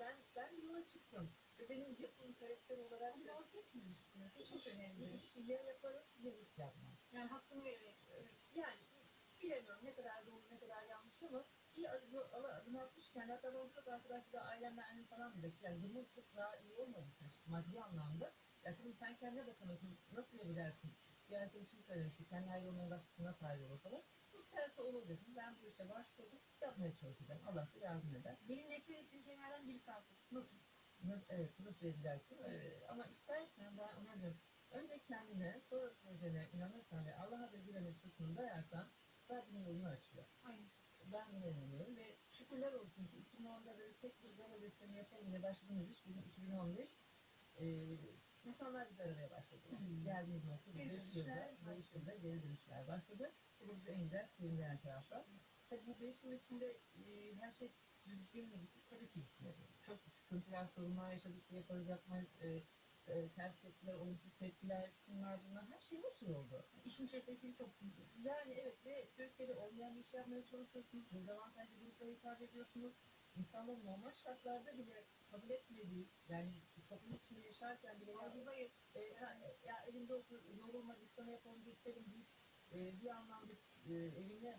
ben ben yola çıktım. Ve benim yapım karakter olarak da vazgeçmemişsiniz. Bu çok önemli. bir işi ya yaparım ya hiç yapmam. Yani hakkını vererek. Yani bilemiyorum ne kadar doğru ne kadar yanlış ama adım, ala- adım atmışken hatta ben çok arkadaşlar ailemle annem falan dedik. Yani durumu çok daha iyi olmadı maddi anlamda. Ya kızım sen kendine bakamıyorsun nasıl yapacaksın? Bir arkadaşım söylemişti kendi hayvanına da nasıl olur falan. İsterse olur dedim. Ben bu işe başladım. Yapmaya çalışacağım. Allah da yardım eder. Benim Nasıl? Nasıl, evet nasıl yapacaksın? Ee, ama istersen ben ona diyorum. Önce kendine sonra projene inanırsan ve Allah'a da güvenip sırtını dayarsan Rabbin yolunu açıyor. Aynen. Ben buna inanıyorum ve şükürler olsun ki 2010'da böyle tek bir gala gösterimi yapalım diye başladığımız iş bizim 2015. Ee, insanlar bizi aramaya başladı. Hmm. Geldiğimiz nokta Geri 5 yılda, dönüşler 5 yılda geri dönüşler başladı. Bu da bizi en güzel sevindiren taraflar. Tabii bu 5 yıl içinde e, her şey düzgün gitti? Tabii ki gitmedi. Çok sıkıntılar, sorunlar yaşadık. Şey yaparız yapmayız. E, e, ters tepkiler, olumsuz tepkiler, bunlar bunlar her şey nasıl oldu? İşin çetrefili çok çünkü. Yani evet ve Türkiye'de olmayan bir iş yapmaya çalışıyorsunuz. Dezavantajlı gruplara hitap ediyorsunuz. İnsanların normal şartlarda bile kabul etmediği, yani toplum içinde yaşarken bile ya, e, ya, ya elimde otur, yorulma, sana yapalım, gösterim deyip e, bir anlamda e, evine